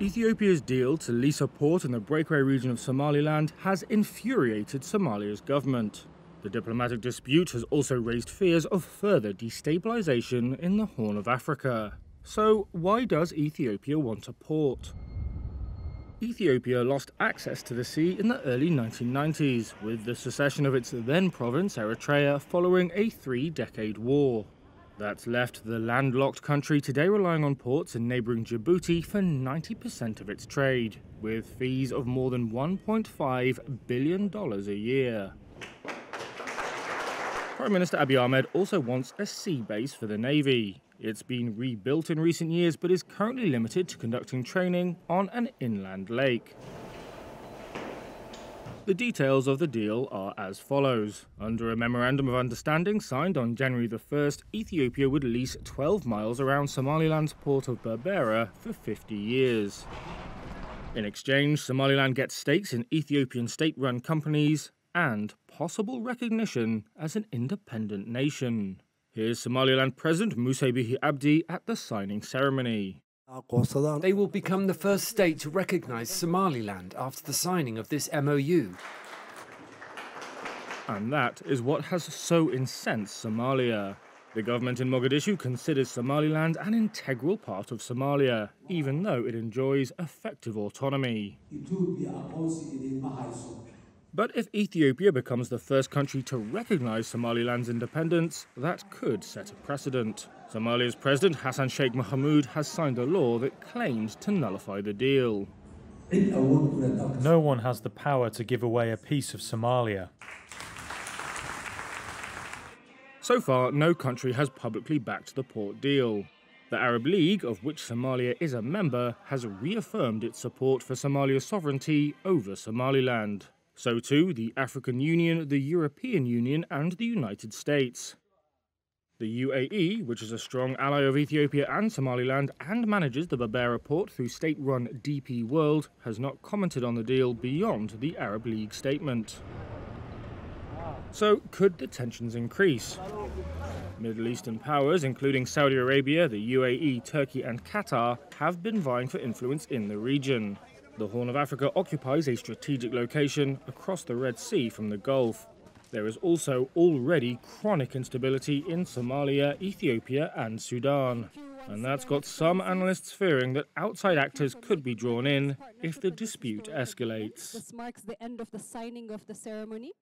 Ethiopia's deal to lease a port in the breakaway region of Somaliland has infuriated Somalia's government. The diplomatic dispute has also raised fears of further destabilization in the Horn of Africa. So, why does Ethiopia want a port? Ethiopia lost access to the sea in the early 1990s, with the secession of its then province, Eritrea, following a three decade war. That's left the landlocked country today relying on ports in neighbouring Djibouti for 90% of its trade, with fees of more than $1.5 billion a year. Prime Minister Abiy Ahmed also wants a sea base for the Navy. It's been rebuilt in recent years but is currently limited to conducting training on an inland lake. The details of the deal are as follows. Under a memorandum of understanding signed on January the 1st, Ethiopia would lease 12 miles around Somaliland's port of Berbera for 50 years. In exchange, Somaliland gets stakes in Ethiopian state run companies and possible recognition as an independent nation. Here's Somaliland President Muse Bihi Abdi at the signing ceremony. They will become the first state to recognize Somaliland after the signing of this MOU. And that is what has so incensed Somalia. The government in Mogadishu considers Somaliland an integral part of Somalia, even though it enjoys effective autonomy. But if Ethiopia becomes the first country to recognize Somaliland's independence, that could set a precedent. Somalia's president Hassan Sheikh Mohamud has signed a law that claims to nullify the deal. No one has the power to give away a piece of Somalia. So far, no country has publicly backed the port deal. The Arab League, of which Somalia is a member, has reaffirmed its support for Somalia's sovereignty over Somaliland. So too the African Union, the European Union, and the United States. The UAE, which is a strong ally of Ethiopia and Somaliland and manages the Berbera port through state run DP World, has not commented on the deal beyond the Arab League statement. So, could the tensions increase? Middle Eastern powers, including Saudi Arabia, the UAE, Turkey, and Qatar, have been vying for influence in the region. The Horn of Africa occupies a strategic location across the Red Sea from the Gulf. There is also already chronic instability in Somalia, Ethiopia, and Sudan. And that's got some analysts fearing that outside actors could be drawn in if the dispute escalates. This marks the end of the signing of the ceremony.